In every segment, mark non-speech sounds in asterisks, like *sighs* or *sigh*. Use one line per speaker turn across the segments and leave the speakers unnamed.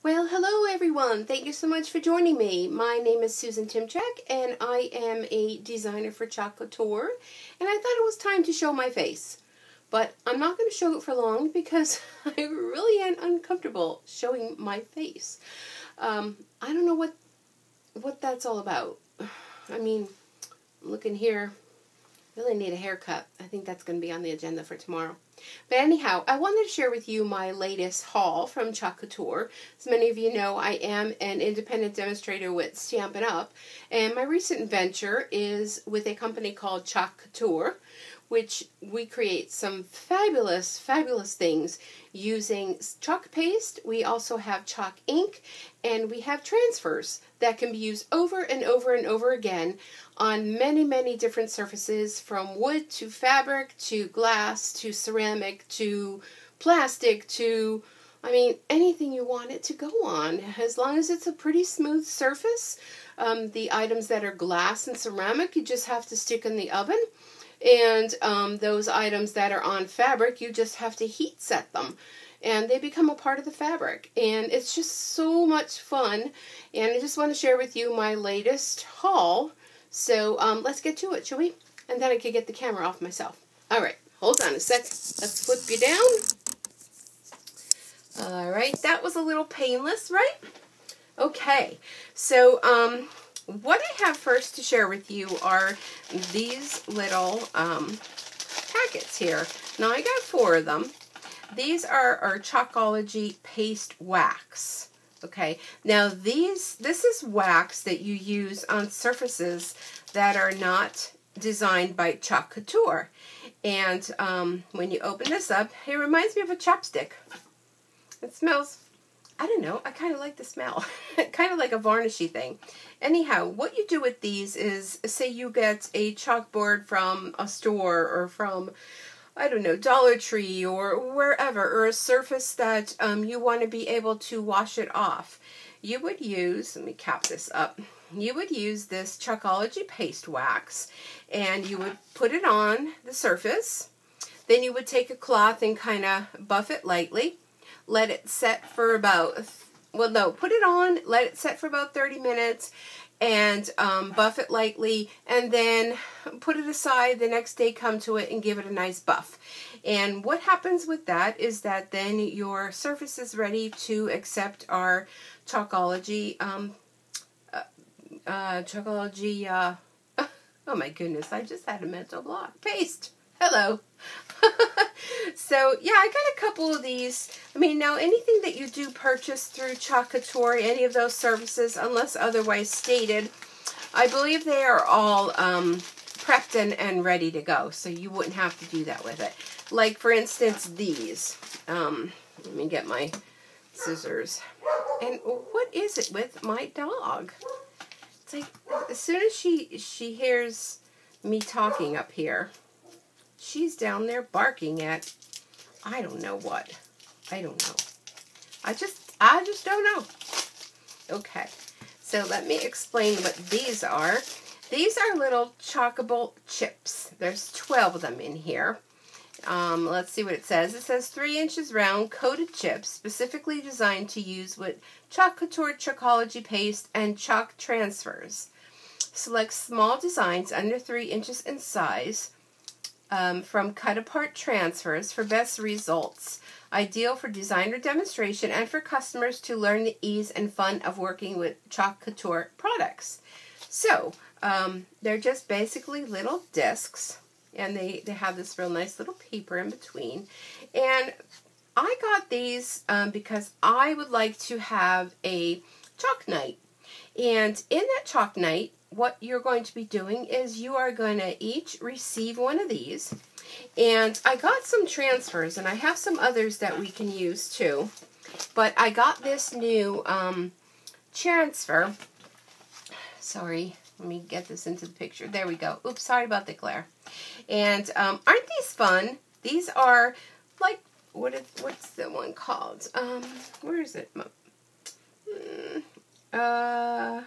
Well, hello everyone. Thank you so much for joining me. My name is Susan Timchak and I am a designer for Couture and I thought it was time to show my face. But I'm not going to show it for long because *laughs* I really am uncomfortable showing my face. Um, I don't know what what that's all about. *sighs* I mean, looking here, really need a haircut. I think that's going to be on the agenda for tomorrow. But anyhow, I wanted to share with you my latest haul from Chalk Couture. As many of you know, I am an independent demonstrator with Stampin' Up! And my recent venture is with a company called Chalk Couture, which we create some fabulous, fabulous things using chalk paste. We also have chalk ink and we have transfers that can be used over and over and over again on many, many different surfaces from wood to fabric to glass to ceramic to plastic to I mean, anything you want it to go on, as long as it's a pretty smooth surface. Um, the items that are glass and ceramic, you just have to stick in the oven. And um, those items that are on fabric, you just have to heat set them. And they become a part of the fabric. And it's just so much fun. And I just want to share with you my latest haul. So um, let's get to it, shall we? And then I can get the camera off myself. All right, hold on a sec. Let's flip you down. All right, that was a little painless, right? Okay, so um, what I have first to share with you are these little um, packets here. Now I got four of them. These are our Chalkology Paste Wax. Okay, now these, this is wax that you use on surfaces that are not designed by Chalk Couture. And um, when you open this up, it reminds me of a chopstick. It smells I don't know. I kind of like the smell. *laughs* kind of like a varnishy thing. Anyhow, what you do with these is, say you get a chalkboard from a store or from, I don't know, Dollar Tree or wherever, or a surface that um, you want to be able to wash it off. You would use, let me cap this up, you would use this Chalkology paste wax and you would put it on the surface. Then you would take a cloth and kind of buff it lightly let it set for about, well, no, put it on, let it set for about 30 minutes, and um, buff it lightly, and then put it aside. The next day, come to it and give it a nice buff. And what happens with that is that then your surface is ready to accept our Chalkology, um, uh, uh, Chalkology, uh, *laughs* oh my goodness, I just had a mental block. Paste. Hello. *laughs* so yeah, I got a couple of these. I mean, now anything that you do purchase through Chalk Couture, any of those services, unless otherwise stated, I believe they are all um, prepped and, and ready to go. So you wouldn't have to do that with it. Like for instance, these. Um, let me get my scissors. And what is it with my dog? It's like as soon as she she hears me talking up here, she's down there barking at I don't know what. I don't know. I just I just don't know. Okay. So let me explain what these are. These are little chalkable chips. There's 12 of them in here. Um, let's see what it says. It says 3 inches round coated chips specifically designed to use with Chalk Couture Chalkology paste and chalk transfers. Select small designs under 3 inches in size um, from cut apart transfers for best results. Ideal for designer demonstration and for customers to learn the ease and fun of working with Chalk Couture products. So, um, they're just basically little discs, and they, they have this real nice little paper in between. And I got these um, because I would like to have a chalk night. And in that chalk night, what you're going to be doing is you are going to each receive one of these. And I got some transfers, and I have some others that we can use too. But I got this new um, transfer. Sorry, let me get this into the picture. There we go. Oops, sorry about the glare. And um, aren't these fun? These are like, what is, what's the one called? Um, where is it? Hmm, uh,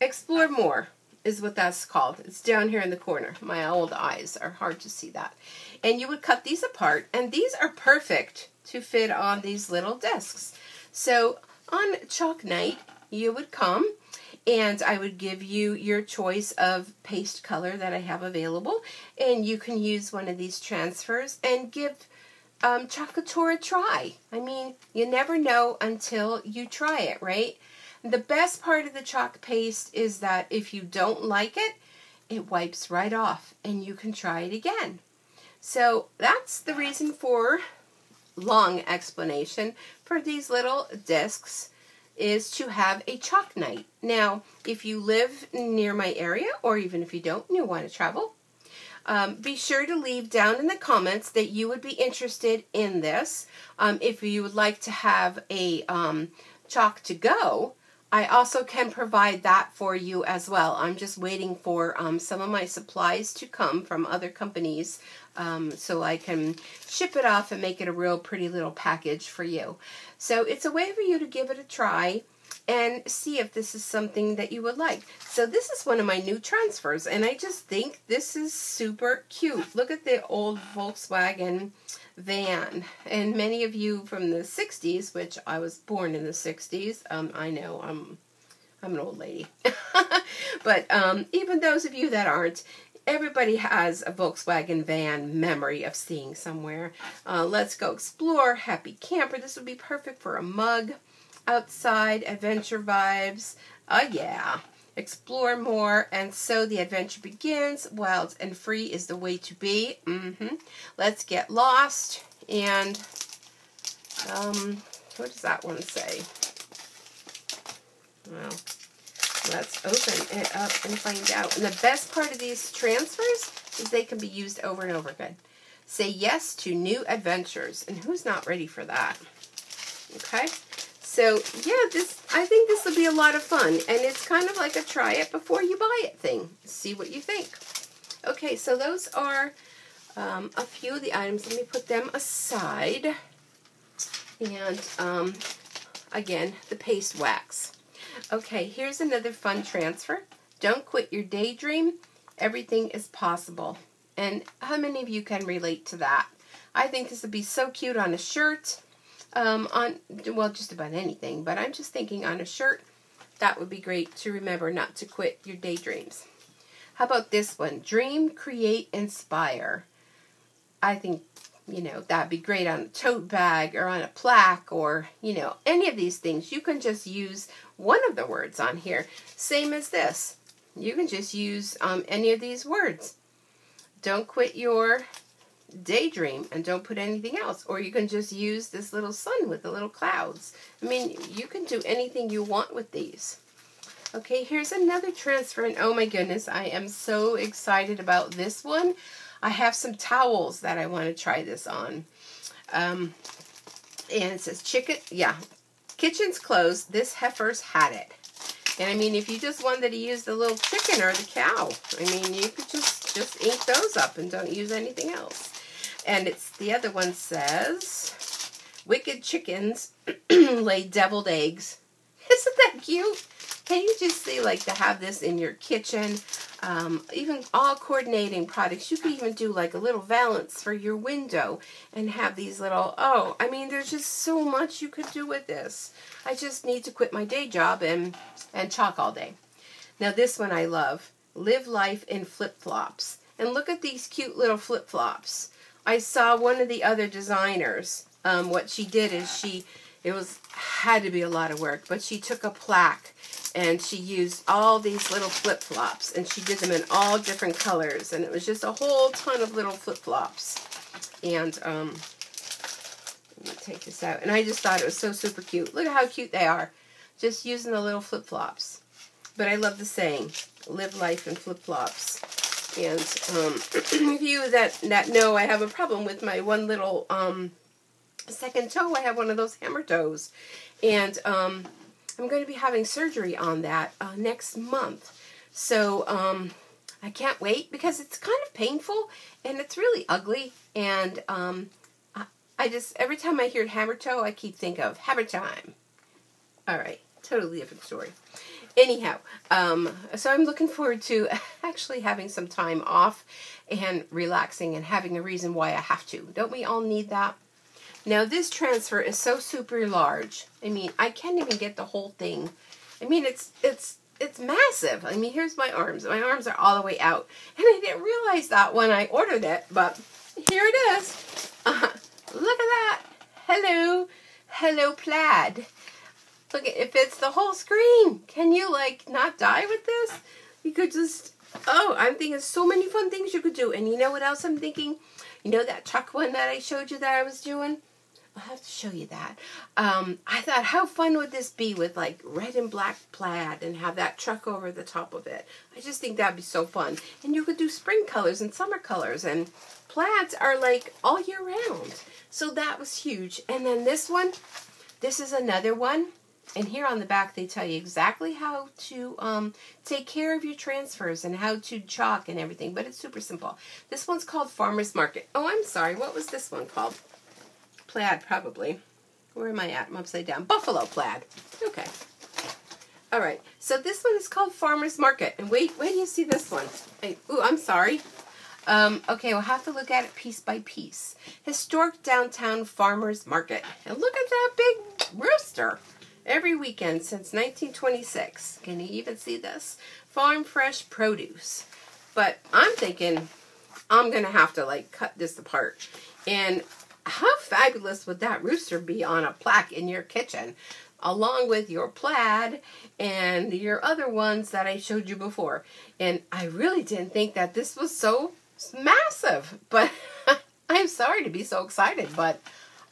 Explore More is what that's called. It's down here in the corner. My old eyes are hard to see that. And you would cut these apart, and these are perfect to fit on these little discs. So on chalk night, you would come and I would give you your choice of paste color that I have available and you can use one of these transfers and give um, Chalk Couture a try. I mean, you never know until you try it, right? The best part of the chalk paste is that if you don't like it, it wipes right off and you can try it again. So that's the reason for long explanation for these little discs is to have a chalk night. Now, if you live near my area, or even if you don't and you want to travel, um, be sure to leave down in the comments that you would be interested in this. Um, if you would like to have a um, chalk to go, I also can provide that for you as well. I'm just waiting for um, some of my supplies to come from other companies um, so I can ship it off and make it a real pretty little package for you. So it's a way for you to give it a try and see if this is something that you would like. So this is one of my new transfers and I just think this is super cute. Look at the old Volkswagen van. And many of you from the 60s, which I was born in the 60s, um, I know I'm, I'm an old lady. *laughs* but um, even those of you that aren't, everybody has a Volkswagen van memory of seeing somewhere. Uh, let's go explore. Happy camper. This would be perfect for a mug. Outside, adventure vibes. Oh, yeah. Explore more, and so the adventure begins. Wild and free is the way to be. Mm-hmm. Let's get lost. And, um, what does that one say? Well, let's open it up and find out. And the best part of these transfers is they can be used over and over again. Say yes to new adventures. And who's not ready for that? Okay. So yeah, this I think this will be a lot of fun. And it's kind of like a try it before you buy it thing. See what you think. Okay, so those are um, a few of the items. Let me put them aside. And um, again, the paste wax. Okay, here's another fun transfer. Don't quit your daydream. Everything is possible. And how many of you can relate to that? I think this would be so cute on a shirt um, on, well, just about anything, but I'm just thinking on a shirt, that would be great to remember not to quit your daydreams. How about this one? Dream, create, inspire. I think, you know, that'd be great on a tote bag or on a plaque or, you know, any of these things. You can just use one of the words on here. Same as this. You can just use um, any of these words. Don't quit your daydream and don't put anything else. Or you can just use this little sun with the little clouds. I mean, you can do anything you want with these. Okay, here's another transfer, and oh my goodness, I am so excited about this one. I have some towels that I want to try this on. Um, and it says chicken, yeah, kitchen's closed. This heifer's had it. And I mean, if you just wanted to use the little chicken or the cow, I mean, you could just, just ink those up and don't use anything else. And it's the other one says, Wicked chickens *clears throat* lay deviled eggs. *laughs* Isn't that cute? Can you just see, like, to have this in your kitchen? Um, even all coordinating products. You could even do, like, a little valance for your window and have these little, oh, I mean, there's just so much you could do with this. I just need to quit my day job and, and chalk all day. Now, this one I love. Live life in flip-flops. And look at these cute little flip-flops. I saw one of the other designers. Um, what she did is she, it was had to be a lot of work, but she took a plaque and she used all these little flip flops and she did them in all different colors and it was just a whole ton of little flip flops. And um, let me take this out. And I just thought it was so super cute. Look at how cute they are. Just using the little flip flops. But I love the saying, live life in flip flops. And um, *clears throat* if you that, that know I have a problem with my one little um, second toe, I have one of those hammer toes. And um, I'm going to be having surgery on that uh, next month. So um, I can't wait because it's kind of painful and it's really ugly. And um, I, I just, every time I hear hammer toe, I keep think of hammer time. All right, totally different story anyhow, um, so I'm looking forward to *laughs* actually having some time off and relaxing and having a reason why I have to. Don't we all need that? Now this transfer is so super large. I mean, I can't even get the whole thing. I mean, it's it's it's massive. I mean, here's my arms. My arms are all the way out. And I didn't realize that when I ordered it, but here it is. Uh, *laughs* look at that. Hello. Hello plaid. Look, it fits the whole screen. Can you, like, not die with this? You could just, oh, I'm thinking so many fun things you could do. And you know what else I'm thinking? You know that truck one that I showed you that I was doing? I'll have to show you that. Um, I thought, how fun would this be with like red and black plaid and have that truck over the top of it? I just think that'd be so fun. And you could do spring colors and summer colors and plaids are like all year round. So that was huge. And then this one, this is another one. And here on the back, they tell you exactly how to um, take care of your transfers and how to chalk and everything. But it's super simple. This one's called Farmer's Market. Oh, I'm sorry. What was this one called? plaid, probably. Where am I at? I'm upside down. Buffalo plaid. Okay. All right. So this one is called Farmer's Market. And wait, wait do you see this one? Wait, ooh, I'm sorry. Um, okay, we'll have to look at it piece by piece. Historic Downtown Farmer's Market. And look at that big rooster. Every weekend since 1926. Can you even see this? Farm fresh produce. But I'm thinking I'm going to have to like cut this apart. And how fabulous would that rooster be on a plaque in your kitchen? Along with your plaid and your other ones that I showed you before. And I really didn't think that this was so massive. But *laughs* I'm sorry to be so excited. But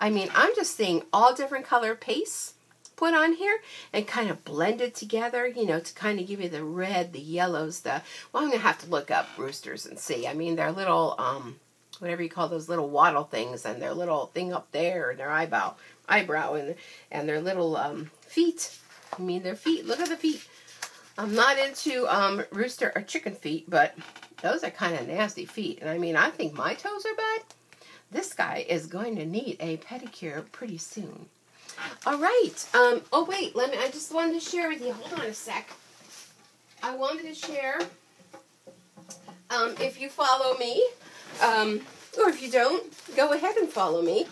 I mean, I'm just seeing all different color pastes put on here and kind of blended together, you know, to kind of give you the red, the yellows, the, well, I'm going to have to look up roosters and see. I mean, they're little, um, whatever you call those little wattle things and their little thing up there and their eyebrow eyebrow and and their little um, feet. I mean their feet. Look at the feet. I'm not into um, rooster or chicken feet, but those are kind of nasty feet. And I mean, I think my toes are bad. This guy is going to need a pedicure pretty soon. All right. Um, oh, wait. Let me. I just wanted to share with you. Hold on a sec. I wanted to share. Um, if you follow me, um, or if you don't, go ahead and follow me.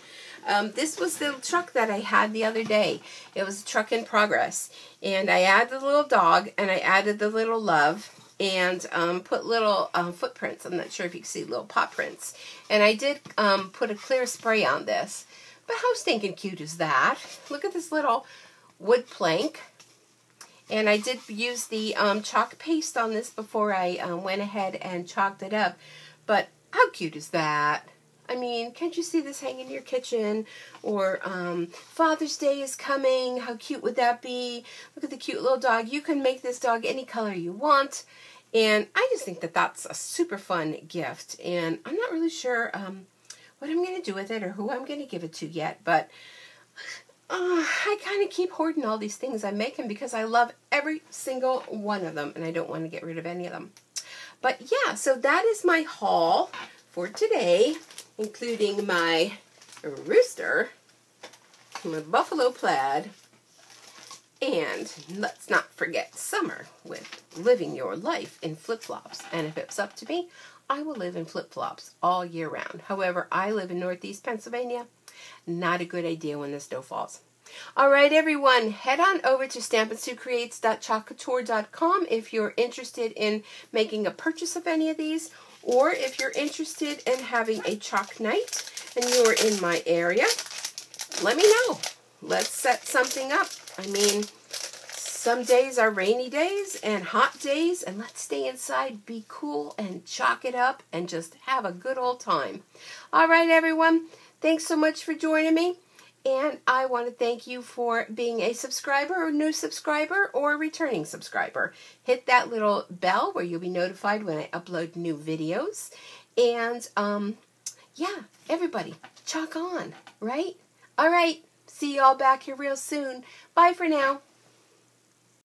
Um, this was the truck that I had the other day. It was a truck in progress. And I added the little dog and I added the little love and um, put little um, footprints. I'm not sure if you can see little paw prints. And I did um, put a clear spray on this. But how stinking cute is that? Look at this little wood plank. And I did use the um, chalk paste on this before I um, went ahead and chalked it up. But how cute is that? I mean, can't you see this hanging in your kitchen? Or um, Father's Day is coming. How cute would that be? Look at the cute little dog. You can make this dog any color you want. And I just think that that's a super fun gift. And I'm not really sure um, what I'm going to do with it or who I'm going to give it to yet. But uh, I kind of keep hoarding all these things I'm making because I love every single one of them. And I don't want to get rid of any of them. But yeah, so that is my haul for today, including my rooster, my buffalo plaid, and let's not forget summer with living your life in flip-flops. And if it's up to me, I will live in flip-flops all year round. However, I live in northeast Pennsylvania. Not a good idea when the snow falls. All right, everyone, head on over to stampinsuecreates.chalkcouture.com if you're interested in making a purchase of any of these, or if you're interested in having a chalk night and you're in my area, let me know. Let's set something up. I mean, some days are rainy days and hot days, and let's stay inside, be cool, and chalk it up and just have a good old time. All right, everyone, thanks so much for joining me. And I want to thank you for being a subscriber or new subscriber or returning subscriber. Hit that little bell where you'll be notified when I upload new videos. And um, yeah, everybody, chalk on, right? All right, see you all back here real soon. Bye for now.